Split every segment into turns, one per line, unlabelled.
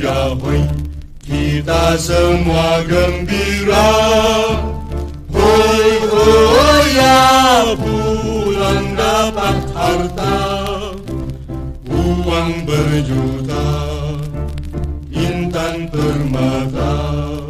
Yahweh Kita semua gembira. Hoi hoi ya pulang dapat harta. Uang berjuta Intan permata.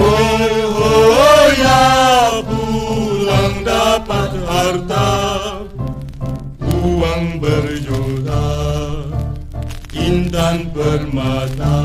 Hoi hoi ya pulang dapat harta. Uang berjuta Intan permata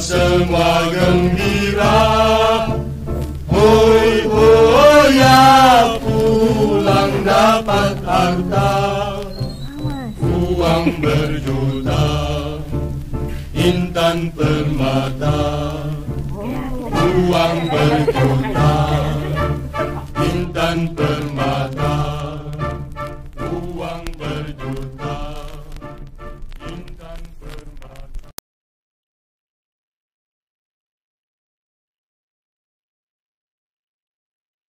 semua gembira. Hoi hoi ya pulang dapat harta. Uang berjuta Intan permata. Uang berjuta